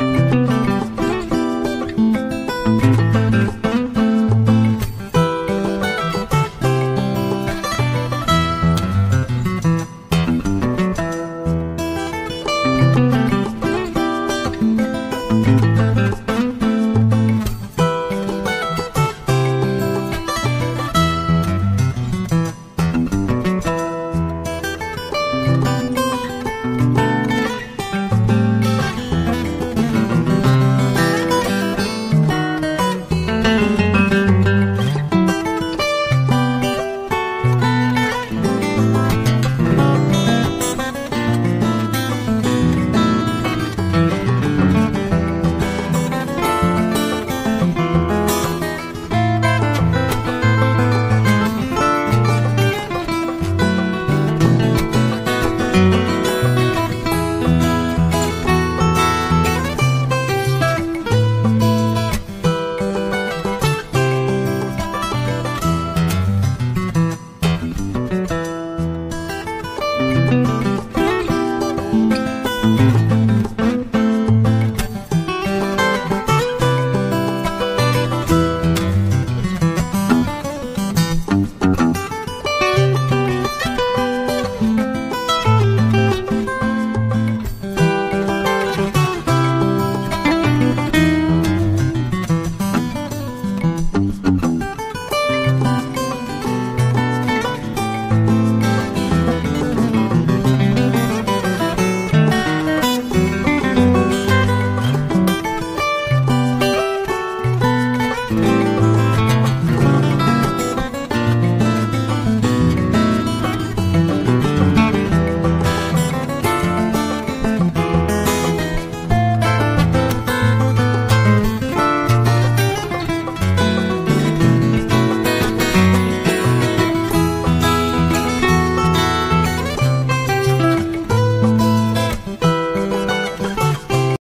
Bye.